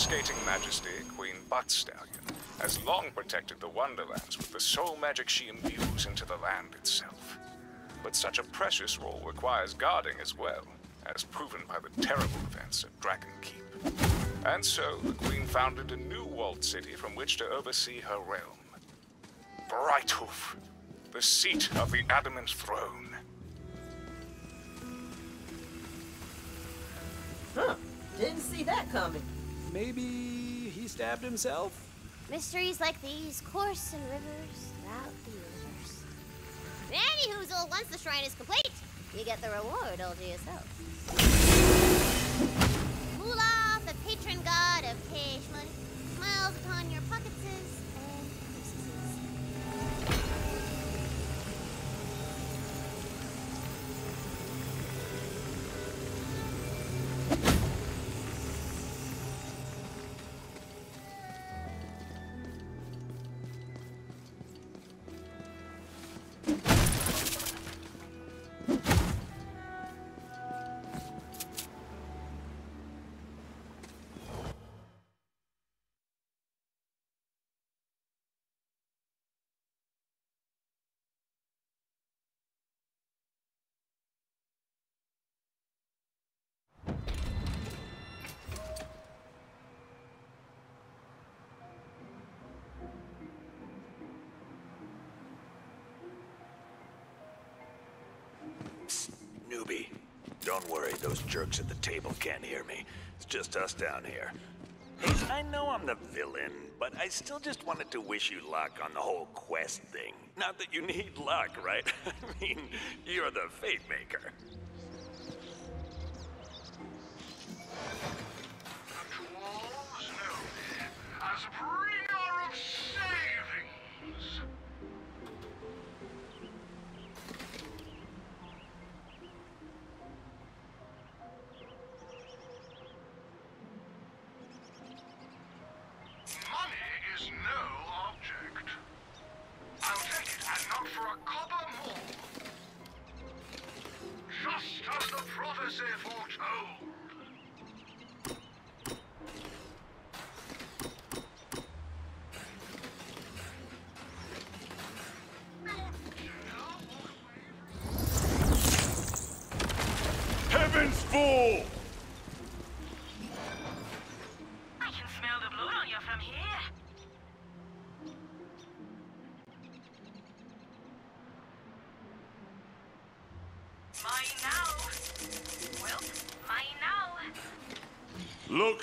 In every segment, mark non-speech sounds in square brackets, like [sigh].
coruscating majesty, Queen Buttstallion, has long protected the Wonderlands with the soul magic she imbues into the land itself. But such a precious role requires guarding as well, as proven by the terrible events at Dragon Keep. And so, the Queen founded a new walled city from which to oversee her realm. Brighthoof, the seat of the Adamant Throne. Huh. Didn't see that coming. Maybe he stabbed himself? Mysteries like these course in rivers throughout the universe. Any hoozle, once the shrine is complete, you get the reward all to yourself. Moolah, the patron god of cash money, smiles upon your pockets don't worry, those jerks at the table can't hear me. It's just us down here. I know I'm the villain, but I still just wanted to wish you luck on the whole quest thing. Not that you need luck, right? [laughs] I mean, you're the fate maker.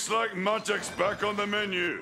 Looks like Matek's back on the menu.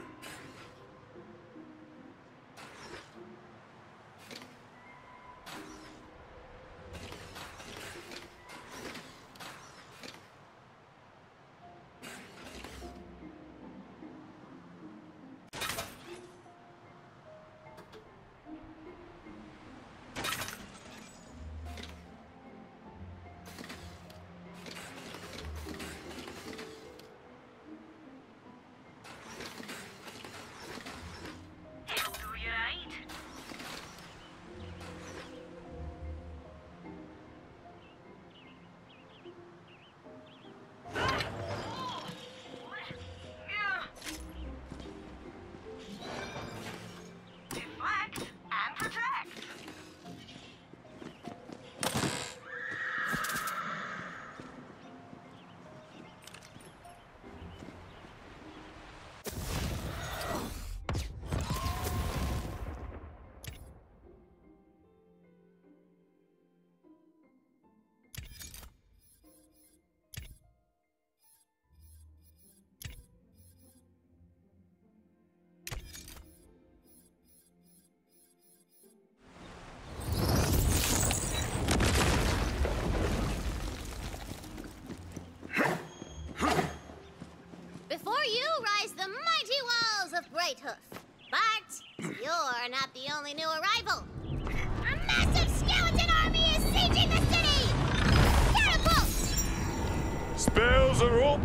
Of Brighthoof. But you're not the only new arrival. A massive skeleton army is sieging the city! Catapults! Spells are up.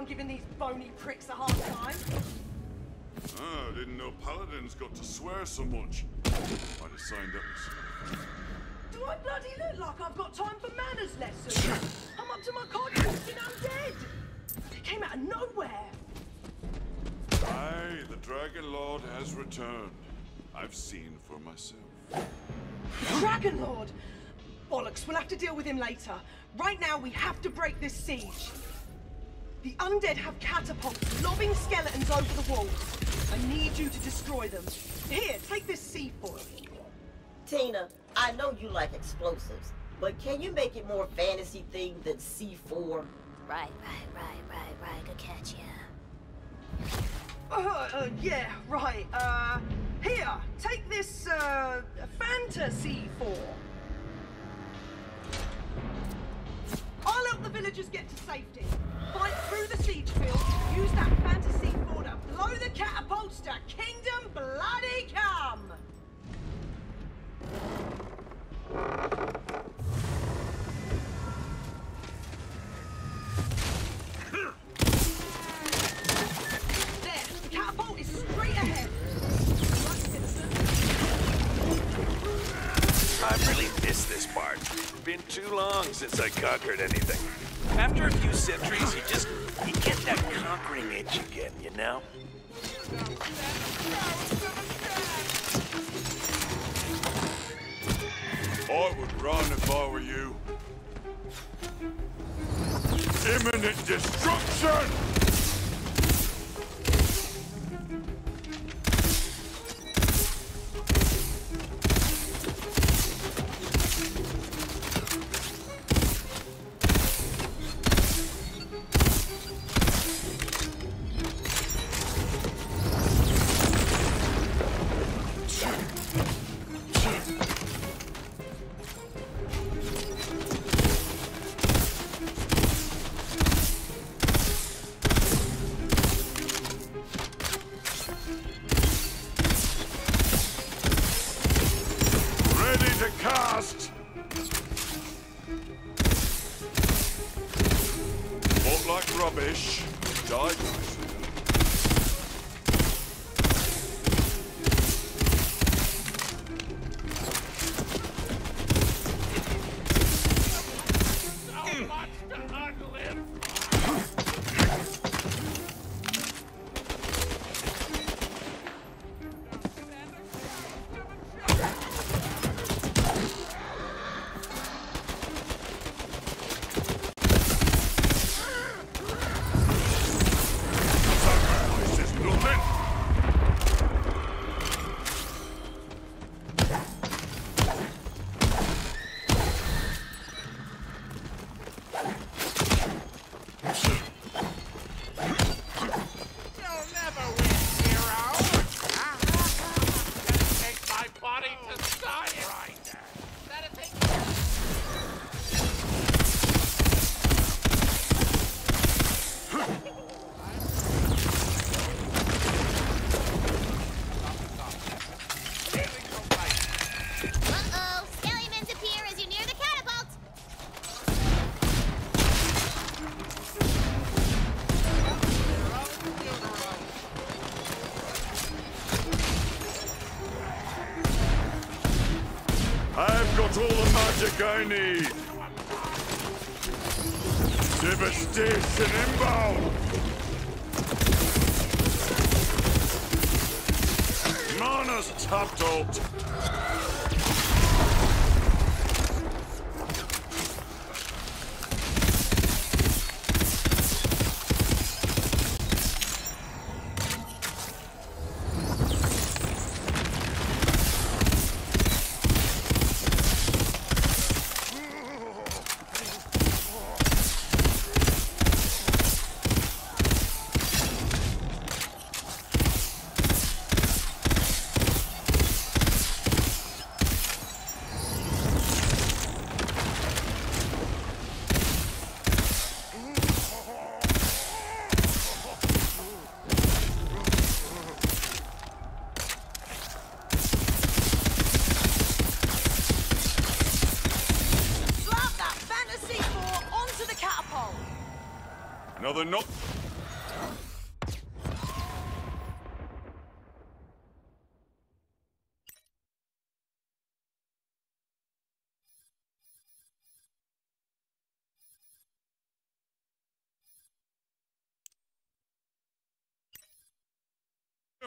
I'm not the only one giving these bony pricks a hard time. Ah, I didn't know paladins got to swear so much. I'd have signed up myself. Do I bloody look like I've got time for manners lessons? I'm up to my codpiece in undead! It came out of nowhere! Aye, the Dragon Lord has returned. I've seen for myself. Dragon Lord! Bollocks, we'll have to deal with him later. Right now, we have to break this siege. The undead have catapults lobbing skeletons over the walls. I need you to destroy them. Here, take this C4. Tina, I know you like explosives. but can you make it more fantasy themed than C4? Right, right, right, right, right. Good catch, yeah. Uh, uh, yeah, right. Uh, here, take this, uh, fantasy four. I'll help the villagers get to safety. Fight through the siege field. Use that fantasy to blow the catapults to Kingdom Bloody Come. There, the catapult is straight ahead. I really miss this part. Been too long since I conquered anything. After a few centuries, you just you get that conquering itch again, you know? I would run if I were you. Imminent destruction! I need! Devastation inbound! Mana's tapped out!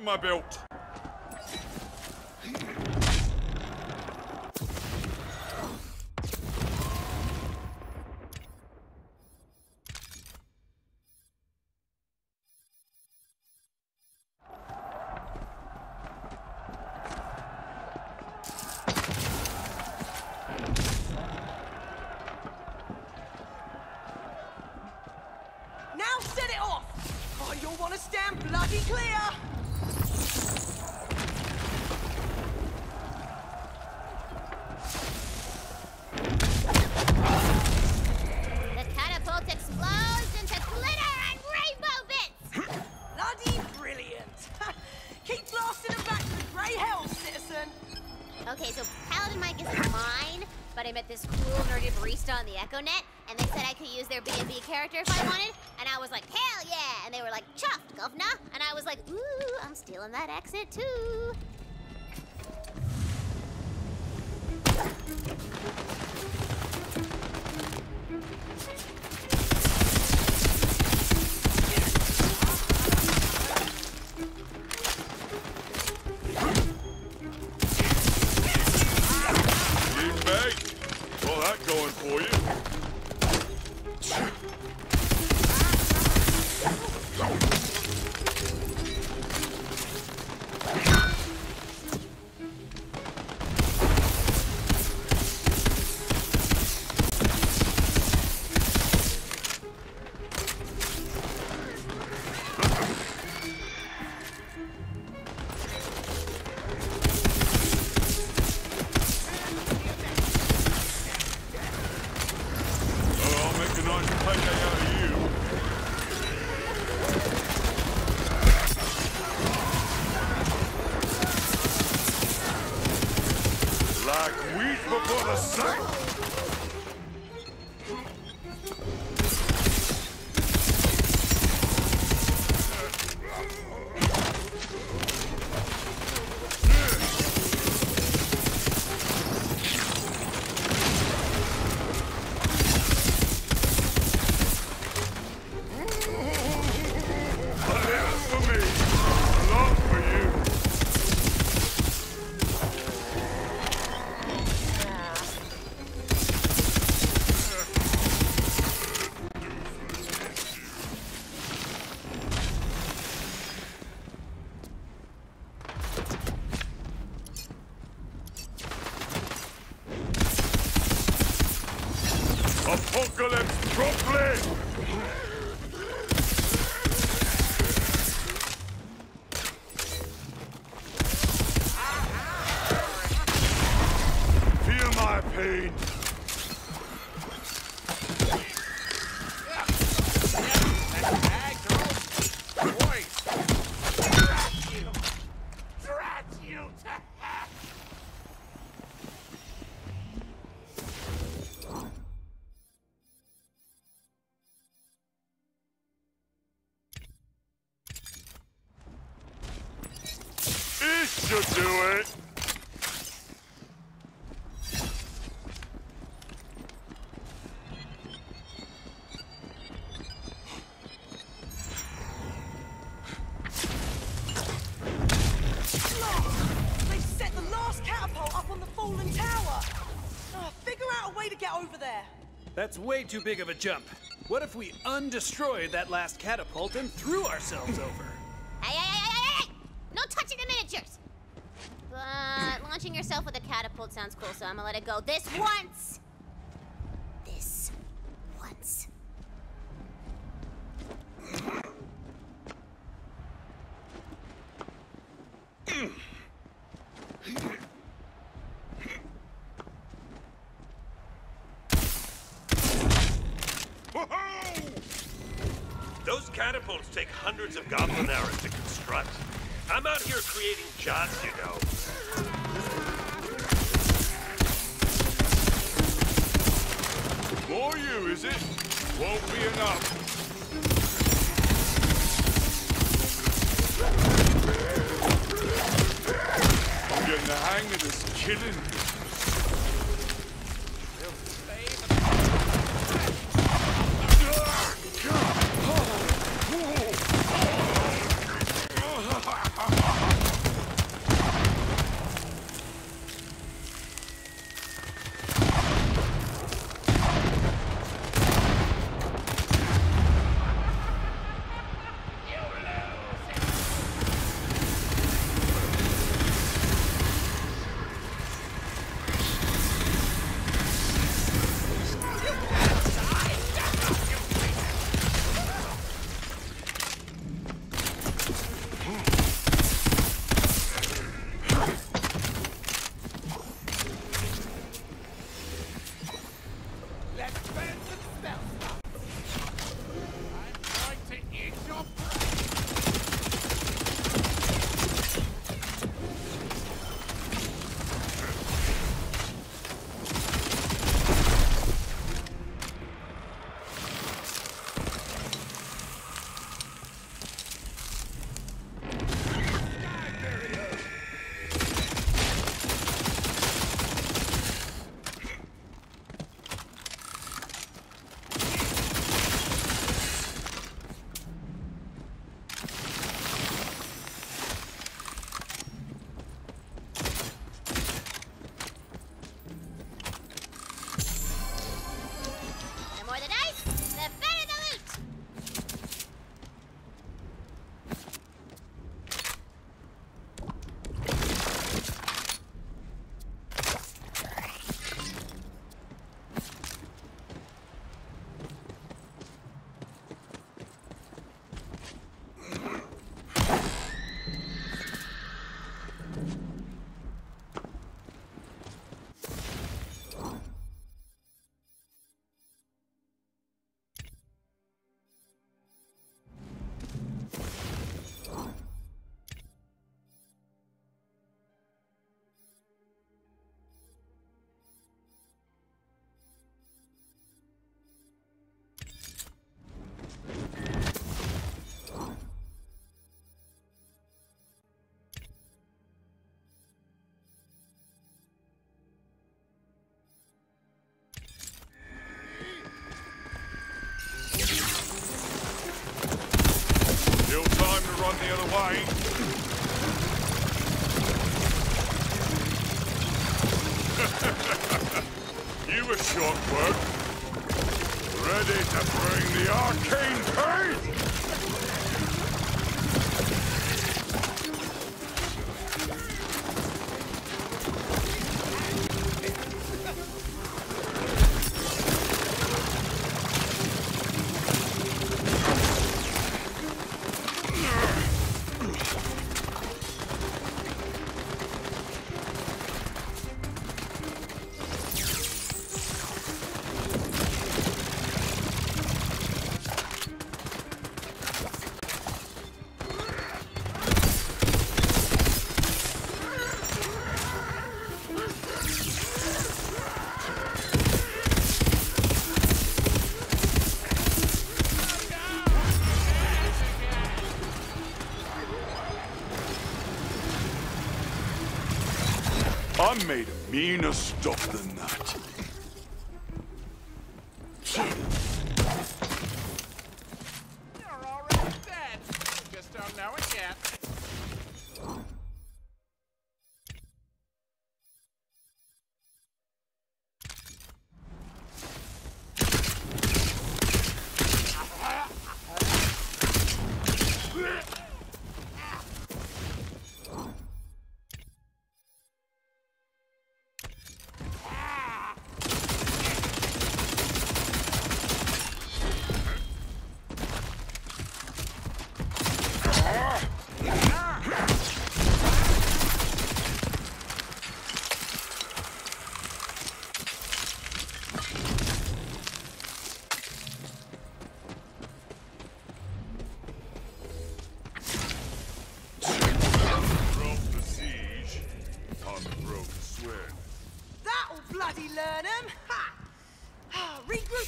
in my belt. Now set it off! Oh, you'll want to stand bloody clear! Their B&B character if I wanted, and I was like, hell yeah! And they were like, chuffed, governor! And I was like, ooh, I'm stealing that accent too! Like wheat before the sun. Way too big of a jump. What if we undestroyed that last catapult and threw ourselves over? Hey, hey, hey, hey, hey! No touching the miniatures! But launching yourself with a catapult sounds cool, so I'm gonna let it go this once! This once. Those catapults take hundreds of goblin hours to construct. I'm out here creating jobs, you know. For you, is it? Won't be enough. I'm getting the hang of this killing. run the other way. [laughs] you were short work. Ready to bring the arcane pain! Of meaner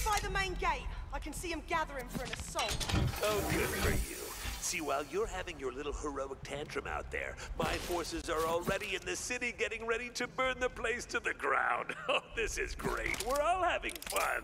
By the main gate. I can see 'em gathering for an assault. Oh, good for you. See, while you're having your little heroic tantrum out there, my forces are already in the city getting ready to burn the place to the ground. [laughs] Oh, this is great. We're all having fun.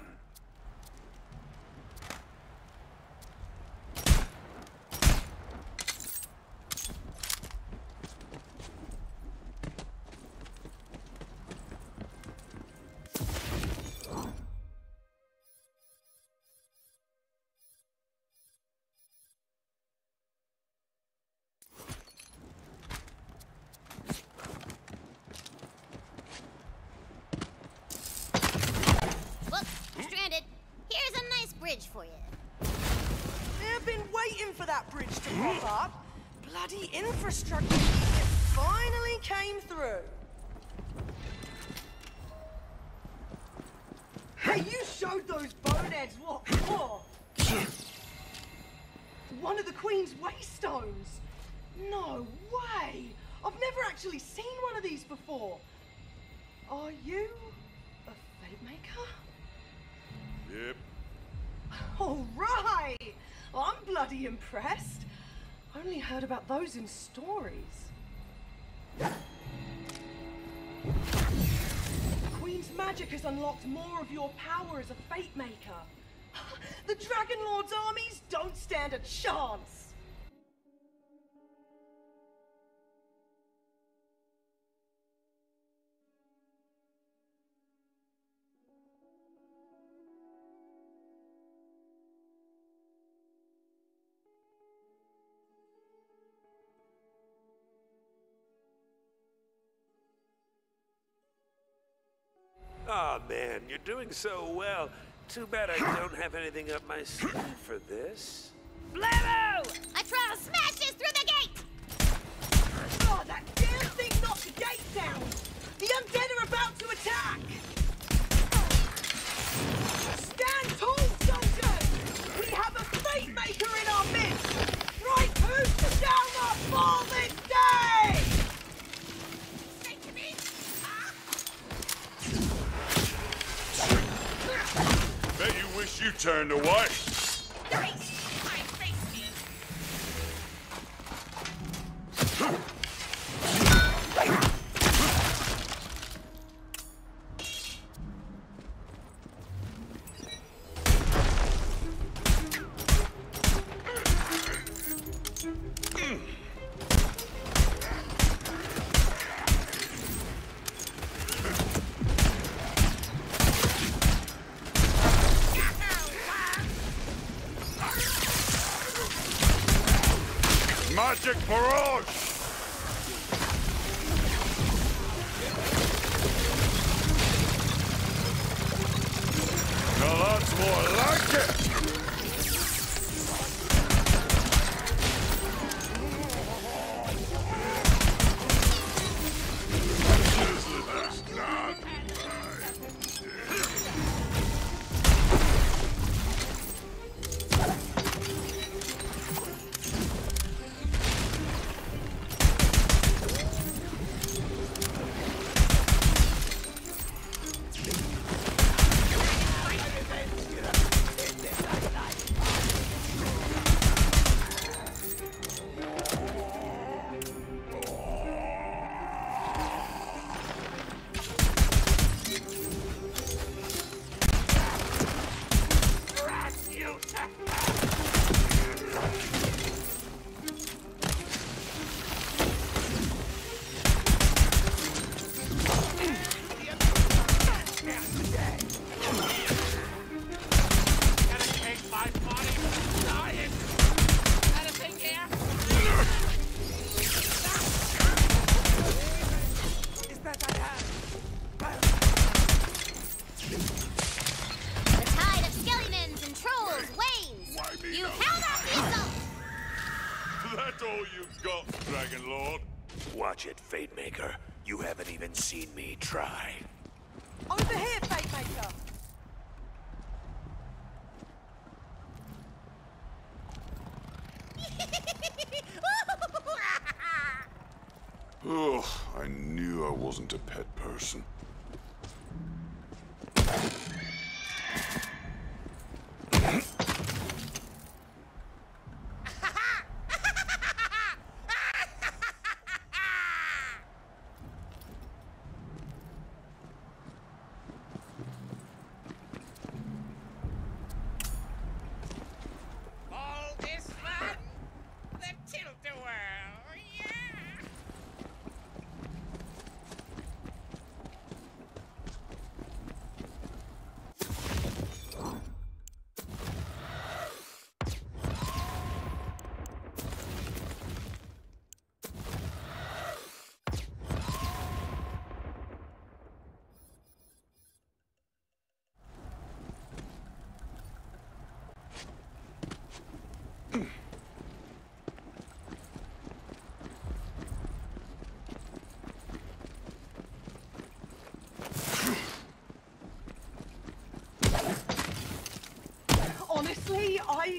No way! I've never actually seen one of these before. Are you a fate maker? Yep. All right! I'm bloody impressed. I only heard about those in stories. Queen's magic has unlocked more of your power as a fate maker. [laughs] The Dragon Lord's armies don't stand a chance. Aw, man, you're doing so well. Too bad I don't have anything up my sleeve for this. Blammo! I try to smash this through the gate! Oh, that damn thing knocked the gate down! The undead are about to attack! Stand tall, soldiers! We have a fate maker in our midst! Brighthoof shall not fall this you turned away.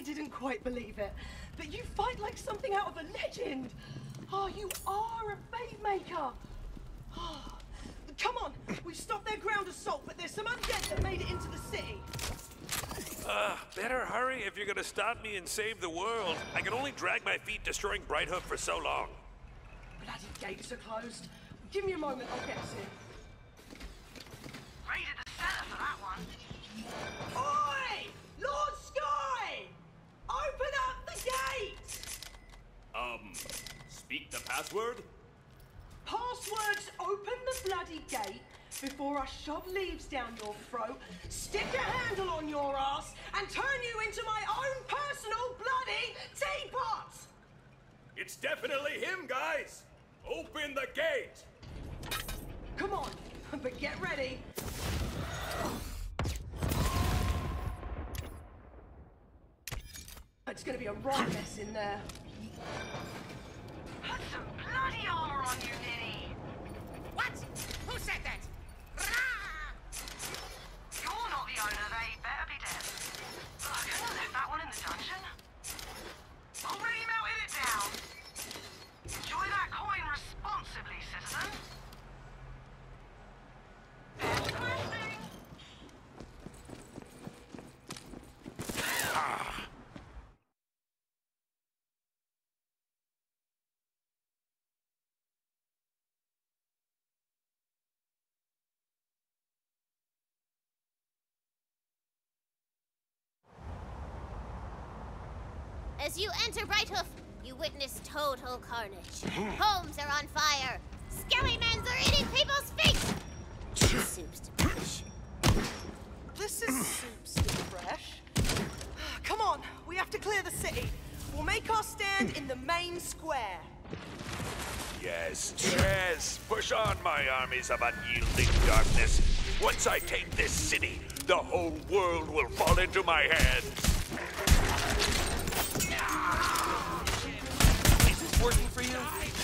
Didn't quite believe it. But you fight like something out of a legend. Oh, you are a Fate Maker. Oh, come on, we've stopped their ground assault, but there's some undead that made it into the city. Uh, better hurry if you're gonna stop me and save the world. I can only drag my feet destroying Brighthoof for so long. Bloody gates are closed. Give me a moment, I'll get us in. Speak the password? Passwords open the bloody gate before I shove leaves down your throat, stick a handle on your ass, and turn you into my own personal bloody teapot! It's definitely him, guys! Open the gate! Come on, but get ready. It's gonna be a right mess in there. Already melted it down. As you enter Brighthoof, you witness total carnage. Homes are on fire. Skellymans are eating people's feet! To fresh. This is soups to fresh. Come on, we have to clear the city. We'll make our stand in the main square. Yes, yes! Push on, my armies of unyielding darkness! Once I take this city, the whole world will fall into my hands! working for you,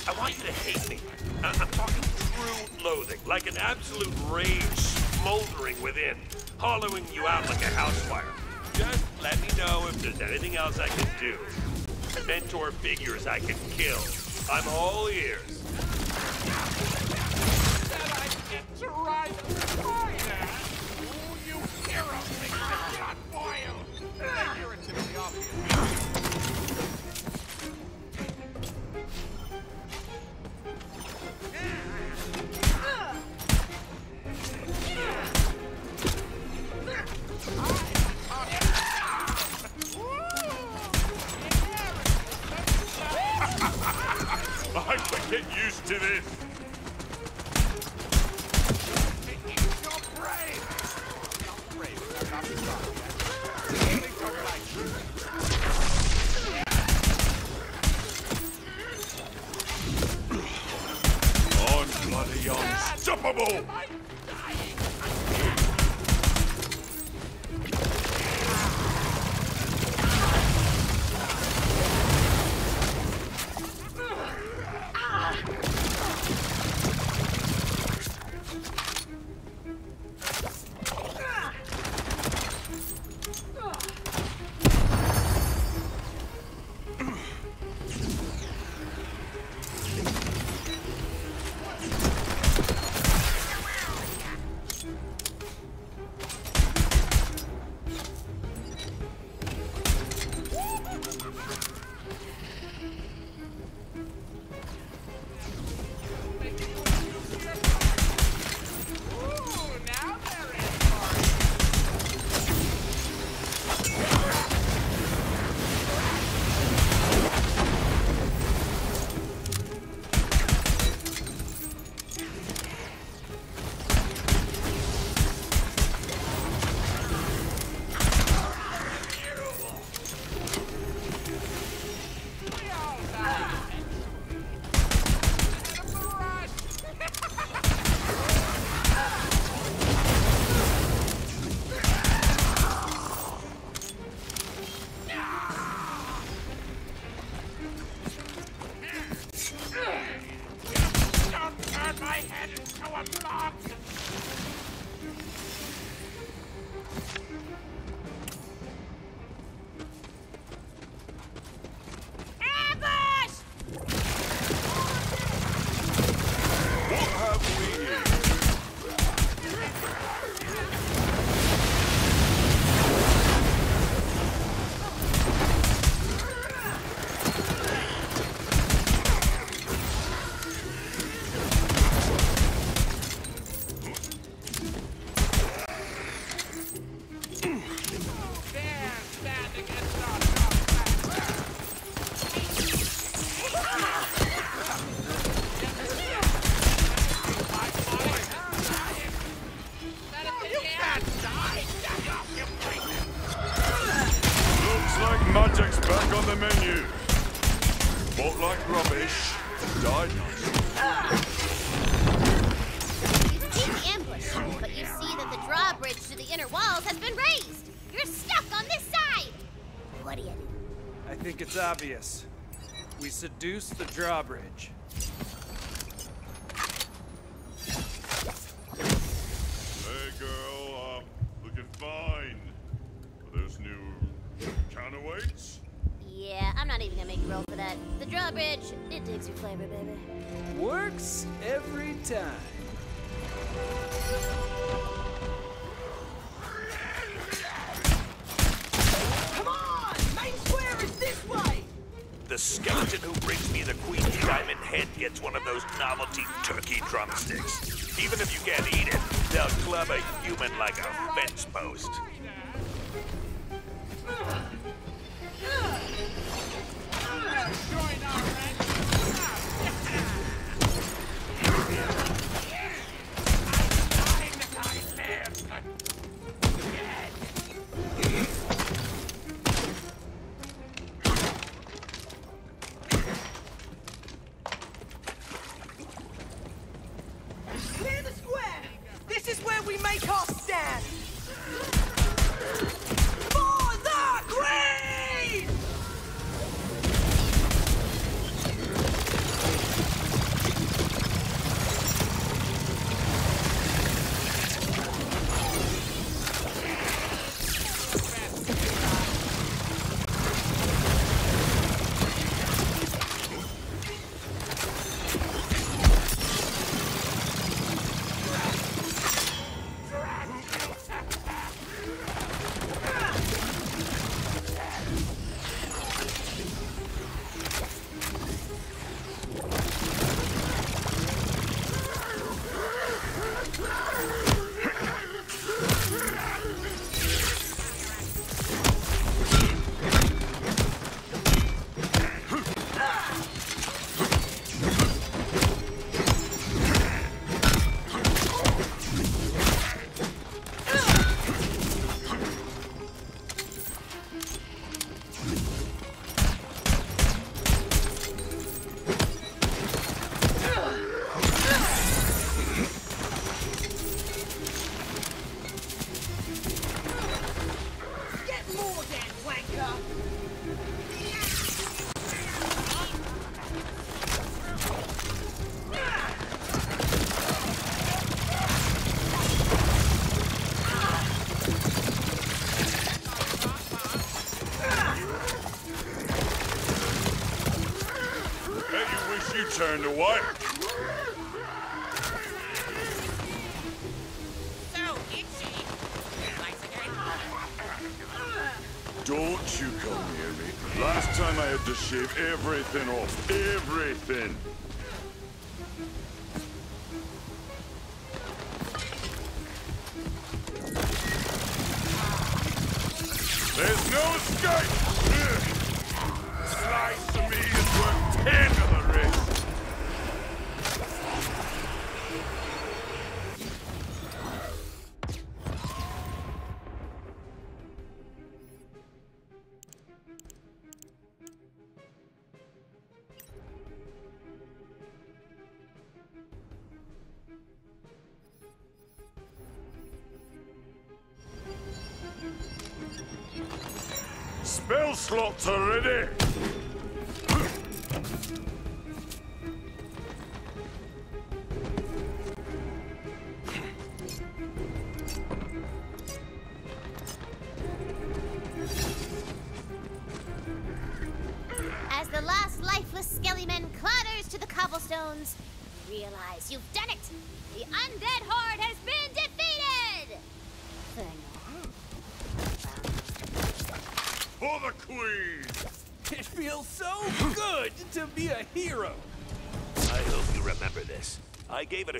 I want you to hate me. I I'm talking true loathing, like an absolute rage smoldering within, hollowing you out like a house fire. Just let me know if there's anything else I can do. Mentor figures I can kill. I'm all ears. Get used to this. On bloody unstoppable! seduce the drawbridge. man! Turned to white. So itchy. Don't you come near me. Last time I had to shave everything off. Everything. There's no escape! Slice to me is worth ten of the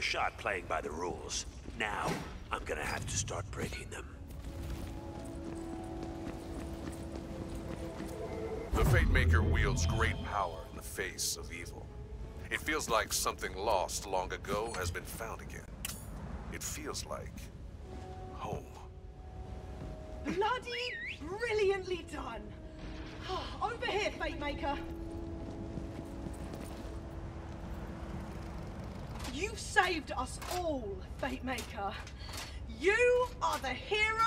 shot playing by the rules. Now, I'm gonna have to start breaking them. The Fate Maker wields great power in the face of evil. It feels like something lost long ago has been found again. It feels like home. Bloody brilliantly done. [sighs] Over here, Fate Maker. You've saved us all, Fate Maker. You are the hero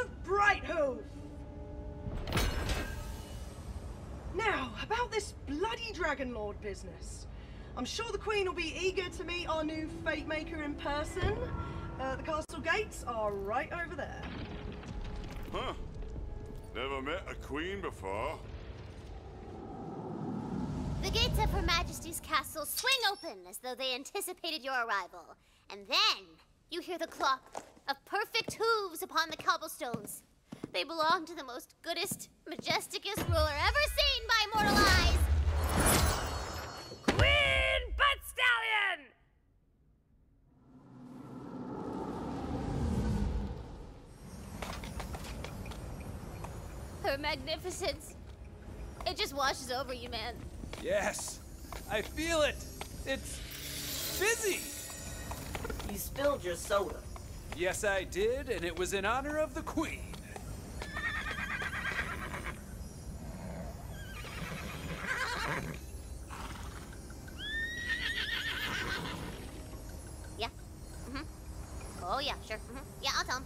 of Brighthoof. Now, about this bloody Dragon Lord business. I'm sure the Queen will be eager to meet our new Fate Maker in person. Uh, the castle gates are right over there. Huh. Never met a queen before. The gates of Her Majesty's castle swing open as though they anticipated your arrival. And then you hear the clop of perfect hooves upon the cobblestones. They belong to the most goodest, majesticest ruler ever seen by mortal eyes. Queen Butt Stallion! Her magnificence. It just washes over you, man. Yes, I feel it. It's busy. You spilled your soda. Yes, I did, and it was in honor of the Queen. Yeah. Mm-hmm. Oh yeah, sure. hmm Yeah, I'll tell him.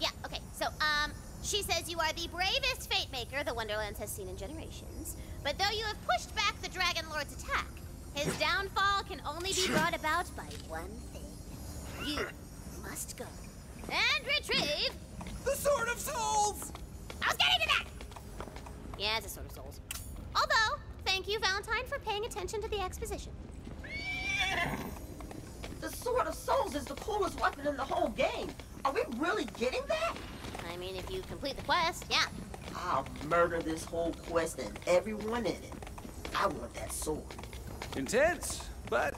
Yeah, okay. So, um, she says you are the bravest fate maker the Wonderlands has seen in generations. But though you have pushed back the Dragon Lord's attack, his downfall can only be brought about by one thing. You must go and retrieve the Sword of Souls. I was getting to that. Yeah, it's a Sword of Souls. Although, thank you, Valentine, for paying attention to the exposition. The Sword of Souls is the coolest weapon in the whole game. Are we really getting that? I mean, if you complete the quest, yeah. I'll murder this whole quest and everyone in it. I want that sword. Intense, but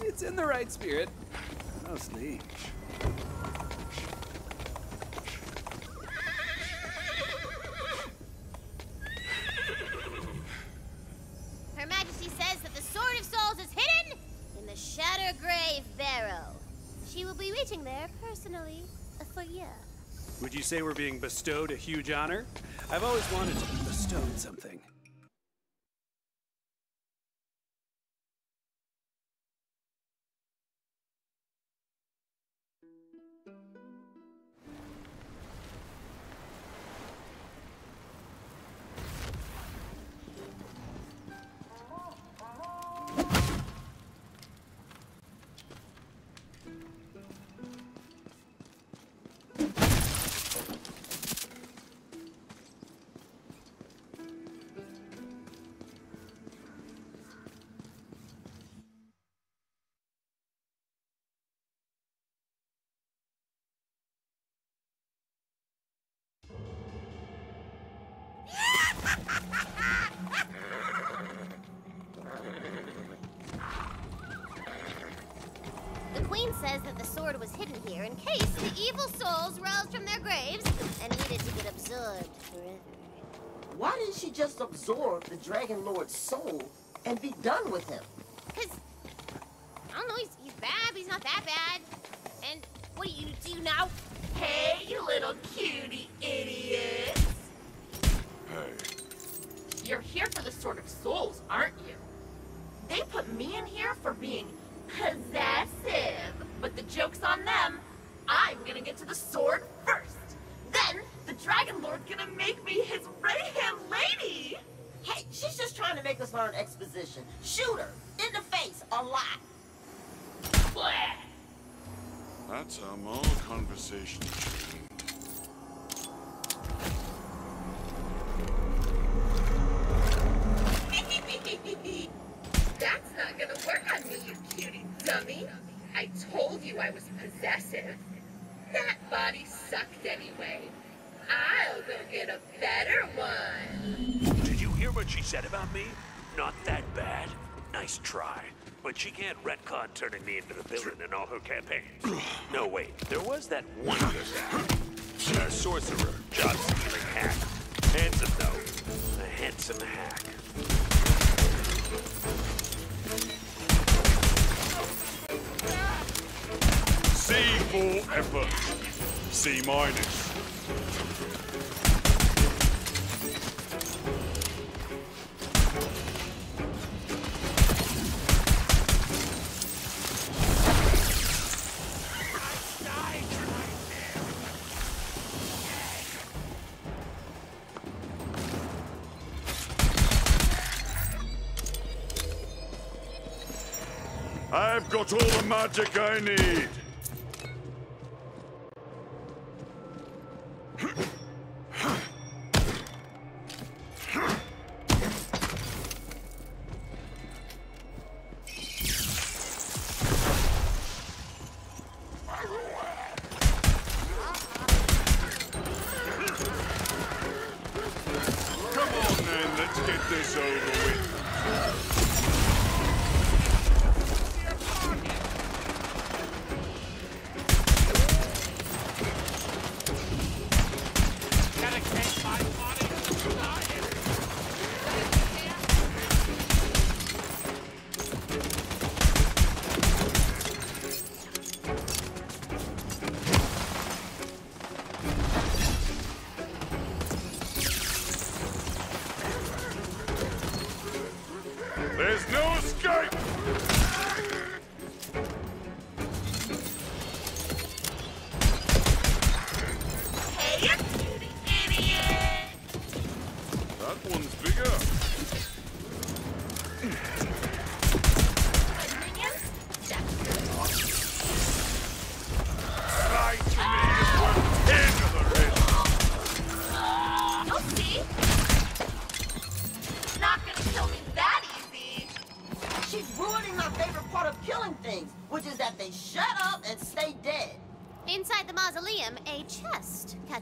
it's in the right spirit. Mostly. Her Majesty says that the Sword of Souls is hidden in the Shattergrave Barrow. She will be reaching there personally for you. Would you say we're being bestowed a huge honor? I've always wanted to be bestowed something. Absorb the Dragon Lord's soul and be done with him? Because, I don't know, he's, he's bad, but he's not that bad. And what do you do now? Hey, you little cutie idiots! Hey, You're here for the Sword of Souls, aren't you? They put me in here for being possessive, but the joke's on them. I'm gonna get to the sword first. Then the Dragon Lord gonna make me learn exposition. Shoot her in the face a lot. That's how more conversations was that other guy. A sorcerer, job-stealing hack. Handsome, though. A handsome hack. C for effort. C minus. Magic I need.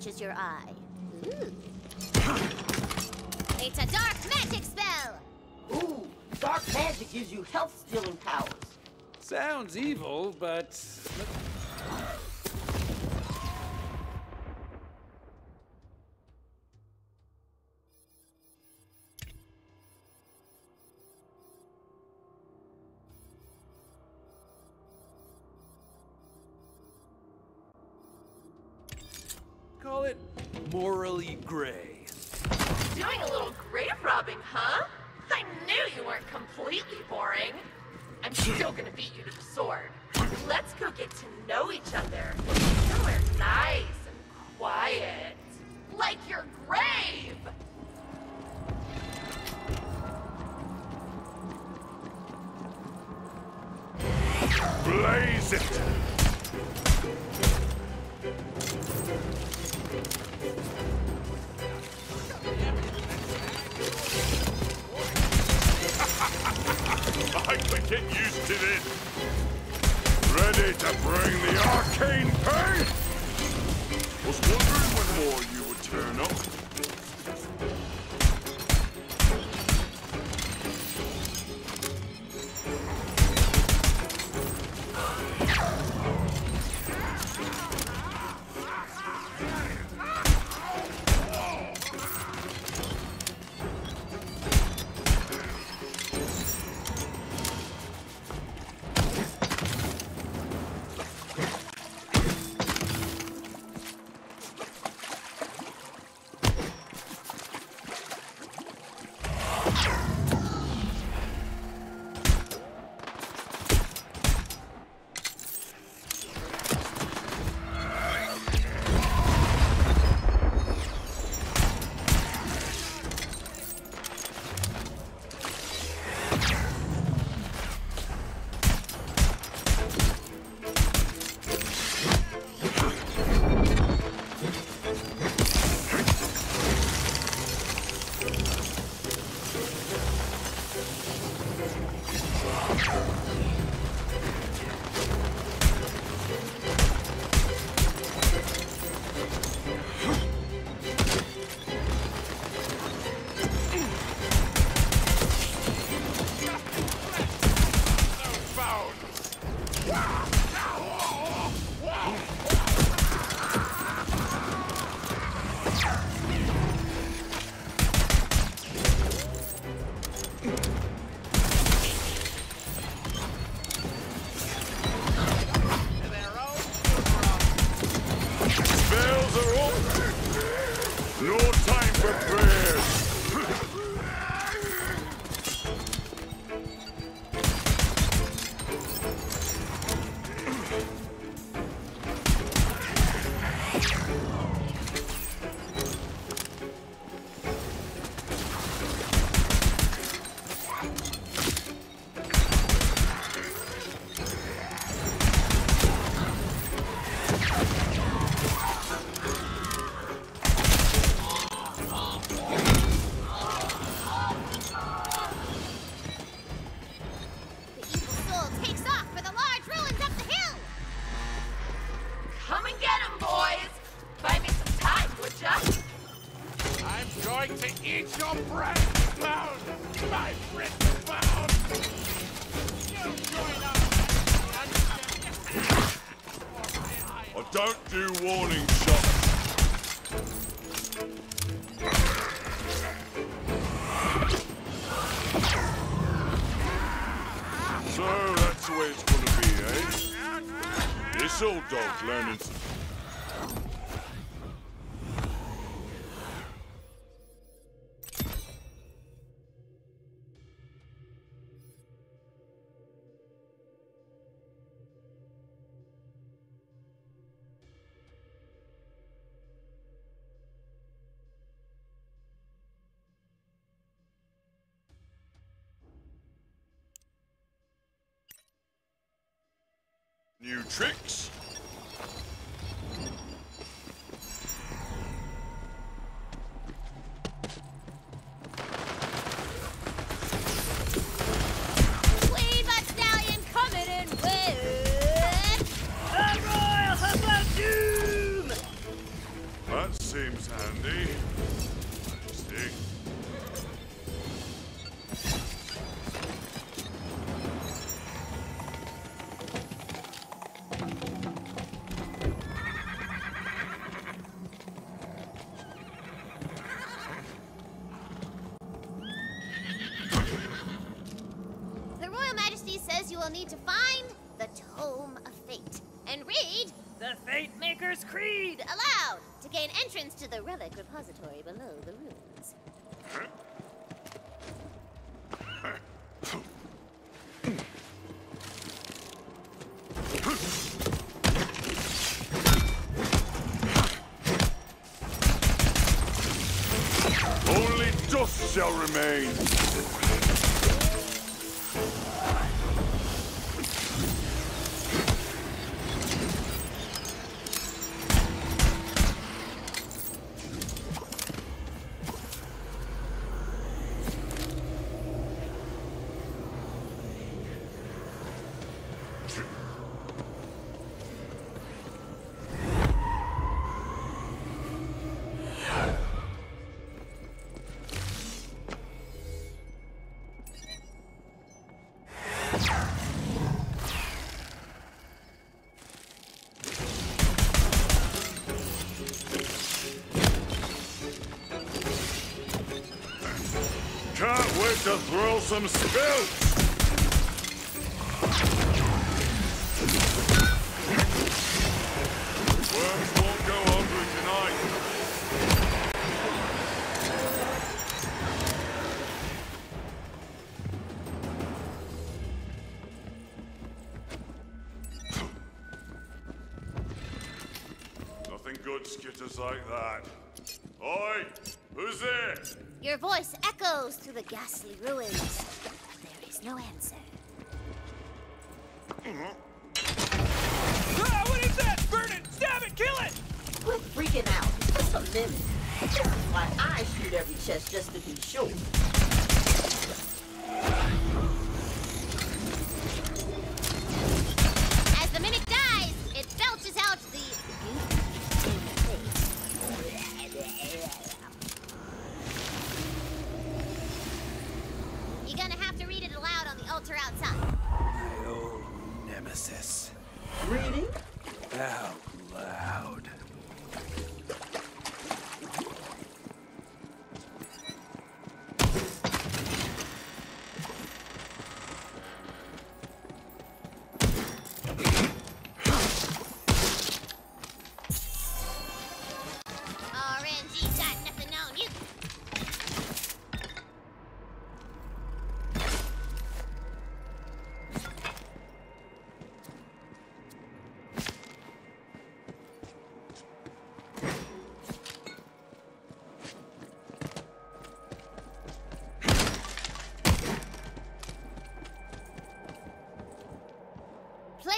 Catches your eye. Ooh. It's a dark magic spell! Ooh, dark magic gives you health-stealing powers. Sounds evil, but morally gray. Doing a little grave robbing, huh? I knew you weren't completely boring. I'm still gonna beat you to the sword. Let's go get to know each other. Somewhere nice and quiet. Like your grave! Blaze it! Get used to this. Ready to bring the arcane pain? Was wondering when more you would turn up. Ah! New tricks? remain. to throw some spills!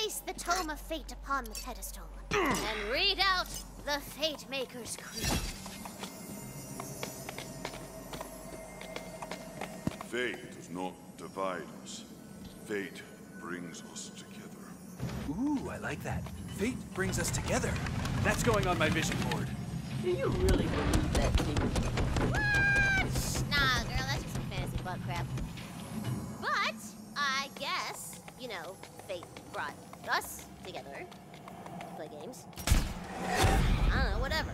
place the Tome of Fate upon the pedestal and read out the Fate Maker's Creed. Fate does not divide us. Fate brings us together. Ooh, I like that. Fate brings us together. That's going on my vision board. Do you really believe that, Tinker? Nah, girl, that's just some fantasy butt crap. But, I guess, you know, fate brought us together to play games. I don't know, whatever.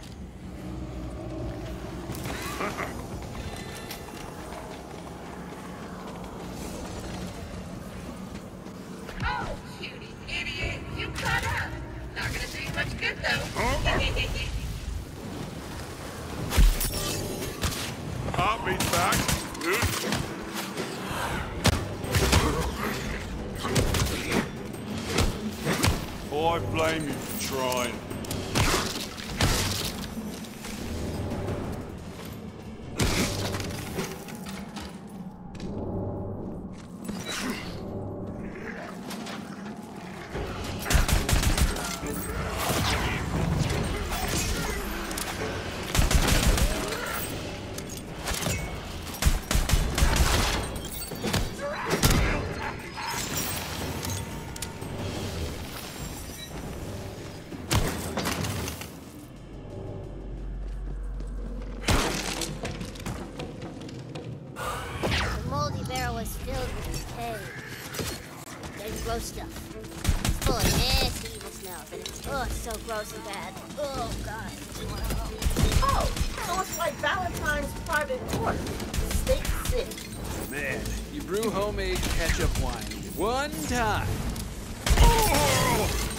Oh, it's so gross and bad. Oh god. Oh, so it's like Valentine's private court. State City. Man, you brew homemade ketchup wine one time. Bag,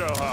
What an